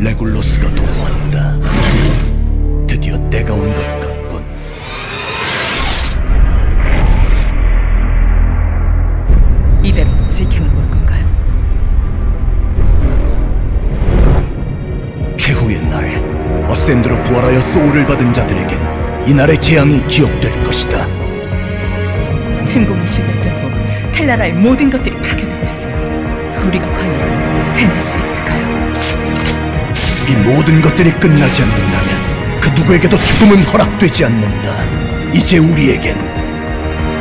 레굴로스가 돌아왔다. 드디어 때가 온 것 같군. 이대로 지켜볼 건가요? 최후의 날, 어센드로 부활하여 소울을 받은 자들에겐 이날의 재앙이 기억될 것이다. 침공이 시작되고 텔라라의 모든 것들이 파괴되고 있어요. 우리가 과연 해낼 수 있을까요? 이 모든 것들이 끝나지 않는다면 그 누구에게도 죽음은 허락되지 않는다. 이제 우리에겐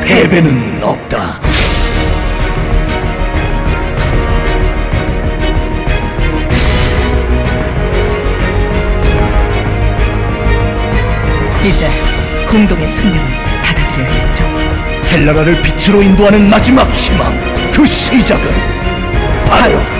패배는 없다. 이제 공동의 숙명을 받아들여야겠죠. 텔라라를 빛으로 인도하는 마지막 희망 그 시작은 바로.